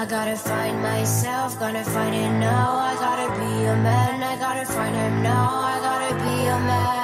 I gotta find myself, gonna find it now. I gotta be a man, I gotta find him now. I gotta be a man.